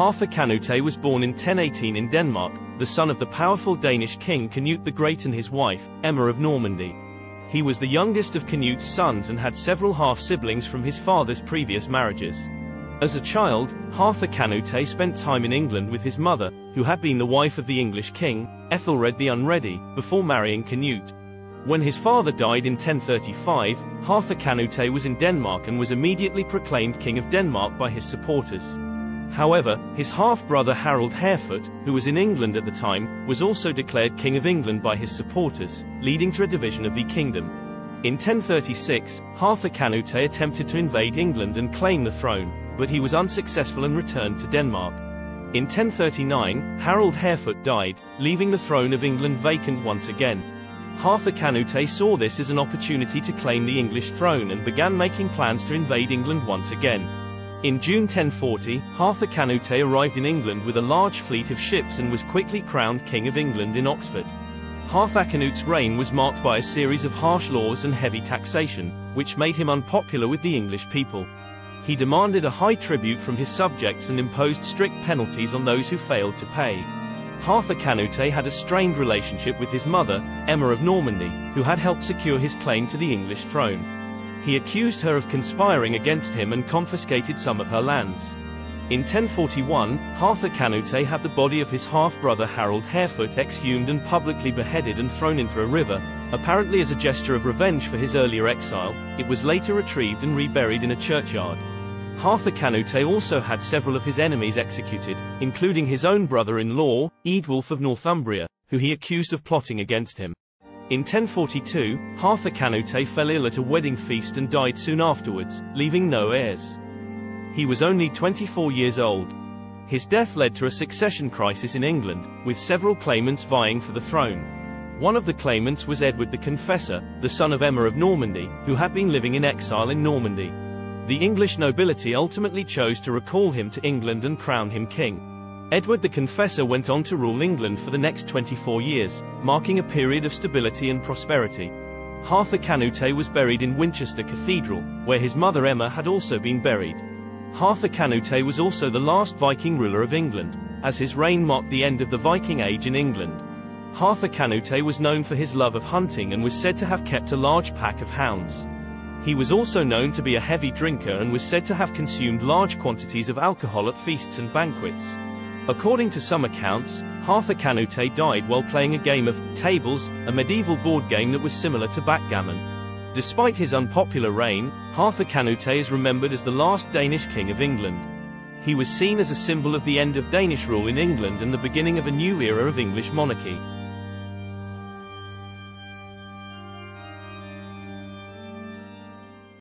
Canute was born in 1018 in Denmark, the son of the powerful Danish king Canute the Great and his wife, Emma of Normandy. He was the youngest of Canute's sons and had several half-siblings from his father's previous marriages. As a child, Harthacanute spent time in England with his mother, who had been the wife of the English king, Ethelred the Unready, before marrying Canute. When his father died in 1035, Harthacanute was in Denmark and was immediately proclaimed King of Denmark by his supporters. However, his half-brother Harold Harefoot, who was in England at the time, was also declared King of England by his supporters, leading to a division of the kingdom. In 1036, Harthacanute attempted to invade England and claim the throne, but he was unsuccessful and returned to Denmark. In 1039, Harold Harefoot died, leaving the throne of England vacant once again. Harthacanute saw this as an opportunity to claim the English throne and began making plans to invade England once again. In June 1040, Harthacanute arrived in England with a large fleet of ships and was quickly crowned King of England in Oxford. Harthacnut's reign was marked by a series of harsh laws and heavy taxation, which made him unpopular with the English people. He demanded a high tribute from his subjects and imposed strict penalties on those who failed to pay. Harthacanute had a strained relationship with his mother, Emma of Normandy, who had helped secure his claim to the English throne. He accused her of conspiring against him and confiscated some of her lands. In 1041, Harthacanute had the body of his half-brother Harold Harefoot exhumed and publicly beheaded and thrown into a river, apparently as a gesture of revenge for his earlier exile, it was later retrieved and reburied in a churchyard. Harthacanute also had several of his enemies executed, including his own brother-in-law, Eadwulf of Northumbria, who he accused of plotting against him. In 1042, Harthacanute fell ill at a wedding feast and died soon afterwards, leaving no heirs. He was only 24 years old. His death led to a succession crisis in England, with several claimants vying for the throne. One of the claimants was Edward the Confessor, the son of Emma of Normandy, who had been living in exile in Normandy. The English nobility ultimately chose to recall him to England and crown him king. Edward the Confessor went on to rule England for the next 24 years, marking a period of stability and prosperity. Harthacanute was buried in Winchester Cathedral, where his mother Emma had also been buried. Harthacanute was also the last Viking ruler of England, as his reign marked the end of the Viking Age in England. Harthacanute was known for his love of hunting and was said to have kept a large pack of hounds. He was also known to be a heavy drinker and was said to have consumed large quantities of alcohol at feasts and banquets. According to some accounts, Canute died while playing a game of tables, a medieval board game that was similar to backgammon. Despite his unpopular reign, Canute is remembered as the last Danish king of England. He was seen as a symbol of the end of Danish rule in England and the beginning of a new era of English monarchy.